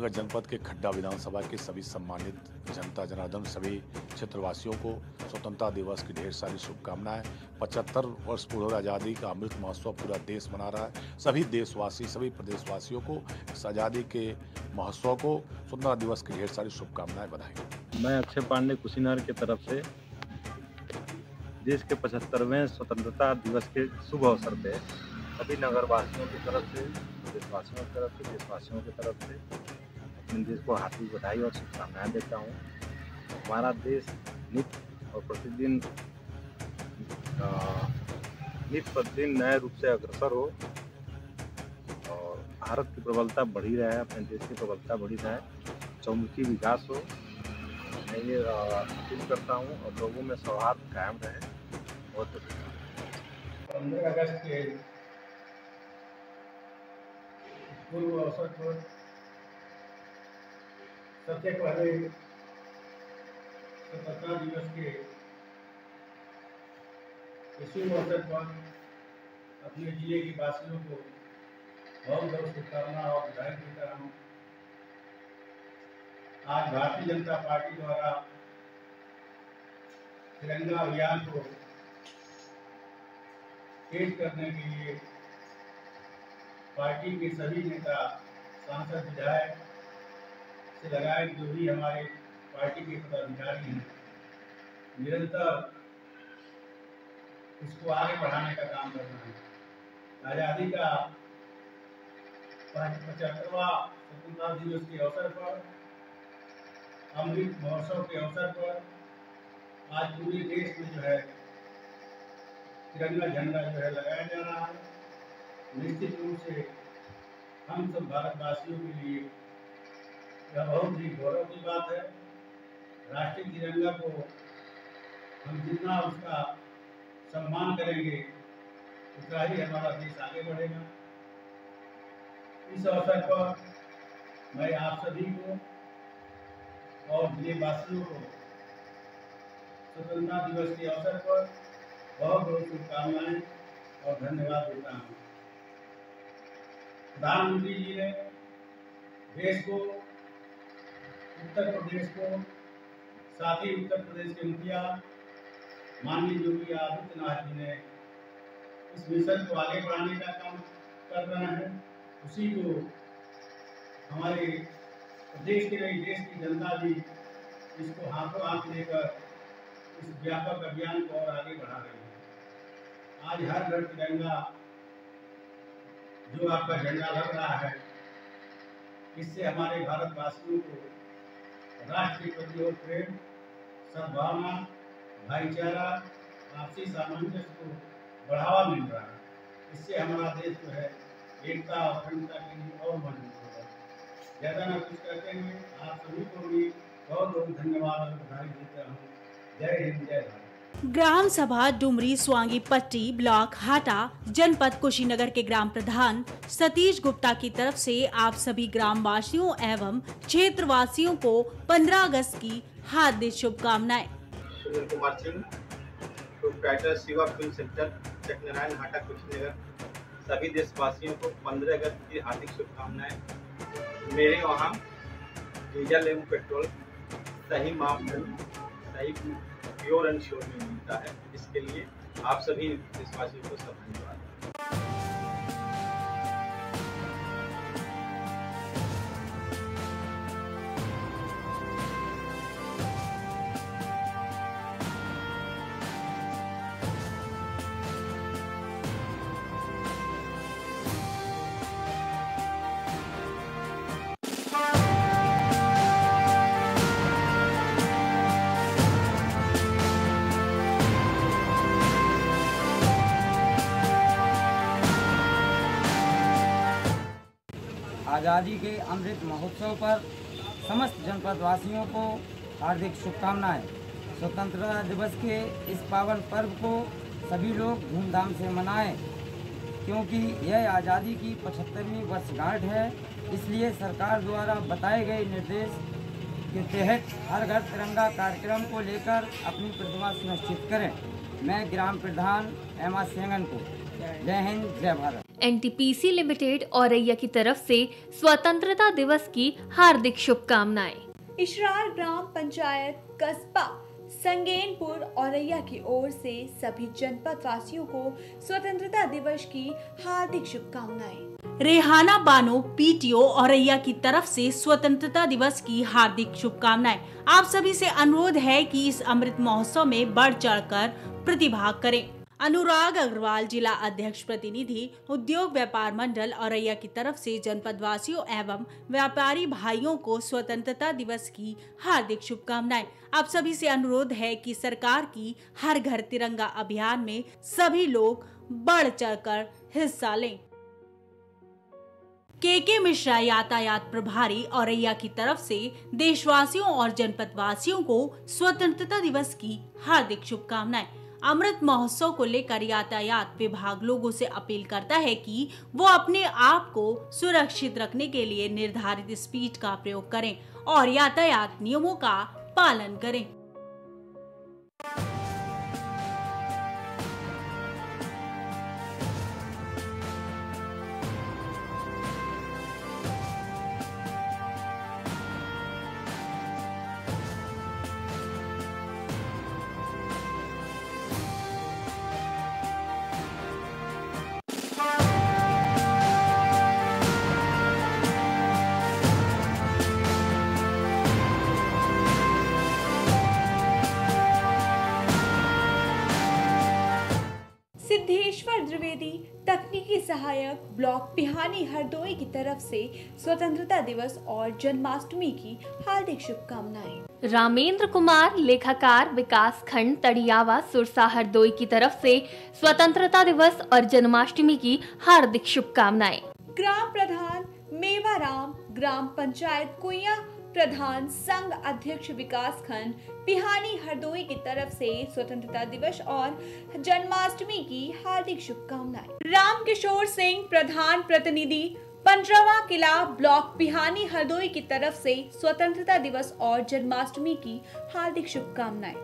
कुशीनगर जनपद के खड्डा विधानसभा के सभी सम्मानित जनता जनार्दन, सभी क्षेत्रवासियों को स्वतंत्रता दिवस की ढेर सारी शुभकामनाएँ। पचहत्तर वर्ष पूर्व आज़ादी का अमृत महोत्सव पूरा देश मना रहा है। सभी देशवासी, सभी प्रदेशवासियों को इस आज़ादी के महोत्सव को स्वतंत्रता दिवस की ढेर सारी शुभकामनाएँ बधाई। मैं अक्षय पांडे कुशीनगर की तरफ़ से देश के पचहत्तरवें स्वतंत्रता दिवस के शुभ अवसर पर सभी नगरवासियों की तरफ़ से देशवासियों की तरफ़ से, देशवासियों की तरफ़ से देश को हार्दिक बधाई और शुभकामनाएँ देता हूँ। हमारा देश नित्य और प्रतिदिन नित्य प्रतिदिन नए रूप से अग्रसर हो और भारत की प्रबलता बढ़ी रहे, अपने देश की प्रबलता बढ़ी रहे चौमुखी विकास हो। मैं ये अपील करता हूँ और लोगों में सौहार्द कायम रहे। बहुत पंद्रह अगस्त के पूर्व अवसर पर सबसे पहले स्वतंत्रता दिवस के शुभ अवसर पर अपने ज़िले के वासियों को बहुत बहुत शुभकामना और बधाई देता हूँ। आज भारतीय जनता पार्टी द्वारा तिरंगा अभियान को तेज करने के लिए पार्टी के सभी नेता, सांसद, विधायक से लगाए जो भी हमारे पार्टी के पदाधिकारी हैं, निरंतर इसको आगे बढ़ाने का काम कर रहे हैं। आज़ादी का पचहत्तरवा स्वतंत्रता दिवस के अवसर पर, अमृत महोत्सव के अवसर पर आज पूरे देश में जो है, तिरंगा झंडा जो है लगाया जा रहा है। निश्चित रूप से हम सब भारतवासियों के लिए यह बहुत ही गौरव की बात है। राष्ट्रीय तिरंगा को हम जितना उसका सम्मान करेंगे, उतना ही हमारा देश आगे बढ़ेगा। इस अवसर पर मैं आप सभी को और ज़िले वासियों को स्वतंत्रता दिवस के अवसर पर बहुत बहुत शुभकामनाएँ और धन्यवाद देता हूँ। प्रधानमंत्री जी ने देश को उत्तर प्रदेश को, साथ ही उत्तर प्रदेश के मुखिया माननीय योगी आदित्यनाथ जी ने इस मिशन को आगे बढ़ाने का काम कर रहे हैं। उसी को हमारे प्रदेश के नहीं देश की जनता भी इसको हाथों हाथ लेकर इस व्यापक अभियान को और आगे बढ़ा रही है। आज हर घर तिरंगा जो आपका झंडा लग रहा है, इससे हमारे भारतवासियों को राष्ट्र के प्रति और प्रेम, सद्भावना, भाईचारा, आपसी सामंजस्य को बढ़ावा मिल रहा है। इससे हमारा देश जो है, एकता और अखंडता के लिए और मज़बूत होगा ज़्यादा ना कुछ कहते हुए आप सभी को भी बहुत बहुत धन्यवाद और बधाई देता हूँ। जय हिंद, जय भारत। ग्राम सभा डुमरी, स्वांगी, पट्टी, ब्लॉक, हाटा, जनपद कुशीनगर के ग्राम प्रधान सतीश गुप्ता की तरफ़ से आप सभी ग्राम वासियों एवं क्षेत्र वासियों को 15 अगस्त की हार्दिक शुभकामनाएँ। सभी देशवासियों को 15 अगस्त की हार्दिक शुभकामनाएँ। मेरे वहाँ डीजल एवं पेट्रोल, सही मापदंड सही प्योर एंड श्योर में मिलता है। इसके लिए आप सभी देशवासियों को सब धन्यवाद आज़ादी के अमृत महोत्सव पर समस्त जनपद वासियों को हार्दिक शुभकामनाएँ। स्वतंत्रता दिवस के इस पावन पर्व को सभी लोग धूमधाम से मनाएँ, क्योंकि यह आज़ादी की पचहत्तरवीं वर्षगांठ है। इसलिए सरकार द्वारा बताए गए निर्देश के तहत हर घर तिरंगा कार्यक्रम को लेकर अपनी प्रतिभा सुनिश्चित करें। मैं ग्राम प्रधान एमा सेंगन को। जय हिंद, जय भारत। एनटीपीसी लिमिटेड औरैया की तरफ़ से स्वतंत्रता दिवस की हार्दिक शुभकामनाएँ। इशरार ग्राम पंचायत कस्बा, संगेनपुर, औरैया की ओर से सभी जनपद वासियों को स्वतंत्रता दिवस की हार्दिक शुभकामनाएँ। रेहाना बानो, पीटीओ, औरैया की तरफ़ से स्वतंत्रता दिवस की हार्दिक शुभकामनाएँ। आप सभी से अनुरोध है कि इस अमृत महोत्सव में बढ़ चढ़कर प्रतिभाग करें। अनुराग अग्रवाल जिला अध्यक्ष प्रतिनिधि, उद्योग व्यापार मंडल औरैया की तरफ़ से जनपद वासियों एवं व्यापारी भाइयों को स्वतंत्रता दिवस की हार्दिक शुभकामनाएँ। आप सभी से अनुरोध है कि सरकार की हर घर तिरंगा अभियान में सभी लोग बढ़ चढ़कर हिस्सा लें। के के मिश्रा यातायात प्रभारी औरैया की तरफ़ से देशवासियों और जनपद वासियों को स्वतंत्रता दिवस की हार्दिक शुभकामनाएँ। अमृत महोत्सव को लेकर यातायात विभाग लोगों से अपील करता है कि वो अपने आप को सुरक्षित रखने के लिए निर्धारित स्पीड का प्रयोग करें और यातायात नियमों का पालन करें। सिद्धेश्वर द्विवेदी तकनीकी सहायक ब्लॉक पिहानी हरदोई की तरफ़ से स्वतंत्रता दिवस और जन्माष्टमी की हार्दिक शुभकामनाएँ। रामेंद्र कुमार लेखाकार विकास खंड तड़ियावा सुरसा हरदोई की तरफ़ से स्वतंत्रता दिवस और जन्माष्टमी की हार्दिक शुभकामनाएँ। ग्राम प्रधान मेवाराम ग्राम पंचायत कुइया प्रधान संघ अध्यक्ष विकास खंड पिहानी हरदोई की तरफ़ से स्वतंत्रता दिवस और जन्माष्टमी की हार्दिक शुभकामनाएँ। राम किशोर सिंह, प्रधान प्रतिनिधि, पंद्रहवा किला ब्लॉक पिहानी हरदोई की तरफ़ से स्वतंत्रता दिवस और जन्माष्टमी की हार्दिक शुभकामनाएँ।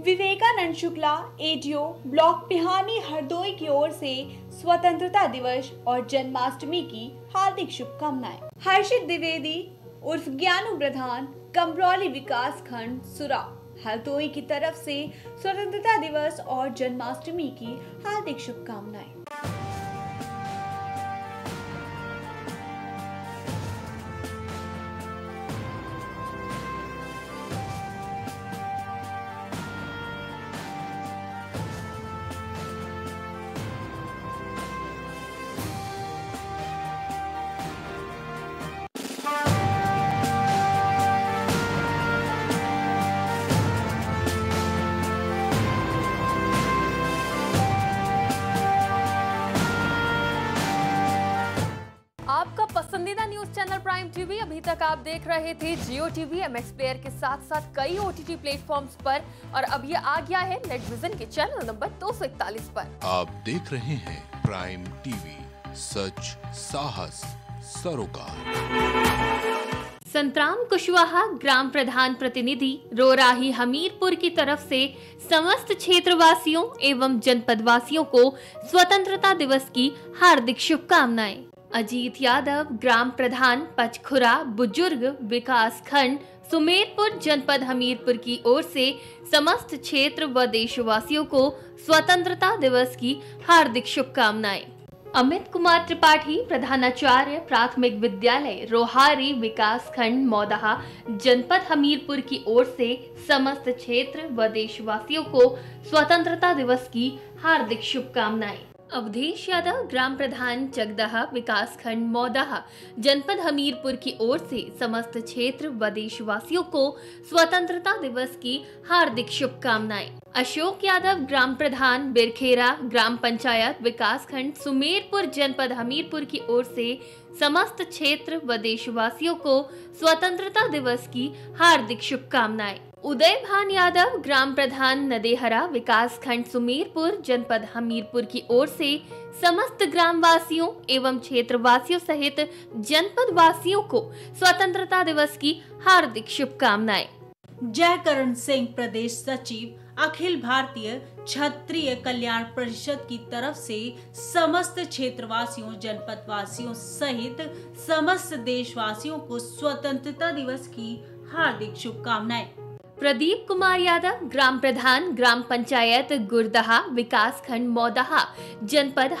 विवेकानंद शुक्ला एडीओ ब्लॉक पिहानी हरदोई की ओर से स्वतंत्रता दिवस और जन्माष्टमी की हार्दिक शुभकामनाएँ। हर्षित द्विवेदी उर्फ़ ज्ञानु प्रधान, कमरौली विकास खंड सुरा। हल्दोई की तरफ़ से स्वतंत्रता दिवस और जन्माष्टमी की हार्दिक शुभकामनाएँ। पसंदीदा न्यूज़ चैनल प्राइम टीवी अभी तक आप देख रहे थे Jio TV M X player के साथ साथ कई ओ टी टी प्लेटफॉर्म्स पर। और अब ये आ गया है नेट विजन के चैनल नंबर दो पर। आप देख रहे हैं प्राइम टीवी सच साहस सरोकार। संतराम कुशवाहा ग्राम प्रधान प्रतिनिधि रोराही हमीरपुर की तरफ़ से समस्त क्षेत्रवासियों एवं जनपद वासियों को स्वतंत्रता दिवस की हार्दिक शुभकामनाएँ। अजीत यादव, ग्राम प्रधान पचखुरा, बुज़ुर्ग विकास खंड, सुमेरपुर जनपद हमीरपुर की ओर से समस्त क्षेत्र व देशवासियों को स्वतंत्रता दिवस की हार्दिक शुभकामनाएँ। अमित कुमार त्रिपाठी, प्रधानाचार्य प्राथमिक विद्यालय, रोहारी विकास खंड, मौदहा, जनपद हमीरपुर की ओर से समस्त क्षेत्र व देशवासियों को स्वतंत्रता दिवस की हार्दिक शुभकामनाएँ। अवधेश यादव, ग्राम प्रधान चगदहा विकास खंड मौदहा। जनपद हमीरपुर की ओर से समस्त क्षेत्र व देशवासियों को स्वतंत्रता दिवस की हार्दिक शुभकामनाएँ। अशोक यादव, ग्राम प्रधान बिरखेरा, ग्राम पंचायत विकास खंड सुमेरपुर, जनपद हमीरपुर की ओर से समस्त क्षेत्र व देशवासियों को स्वतंत्रता दिवस की हार्दिक शुभकामनाएँ। उदय भान यादव, ग्राम प्रधान नदेहरा, विकास खंड सुमेरपुर, जनपद हमीरपुर की ओर से समस्त ग्रामवासियों एवं क्षेत्रवासियों सहित जनपद वासियों को स्वतंत्रता दिवस की हार्दिक शुभकामनाएँ। जयकरण सिंह, प्रदेश सचिव, अखिल भारतीय क्षत्रिय कल्याण परिषद की तरफ़ से समस्त क्षेत्रवासियों जनपद वासियों सहित समस्त देशवासियों को स्वतंत्रता दिवस की हार्दिक शुभकामनाएँ। प्रदीप कुमार यादव ग्राम प्रधान ग्राम पंचायत गुरदहा विकास खंड मौदहा जनपद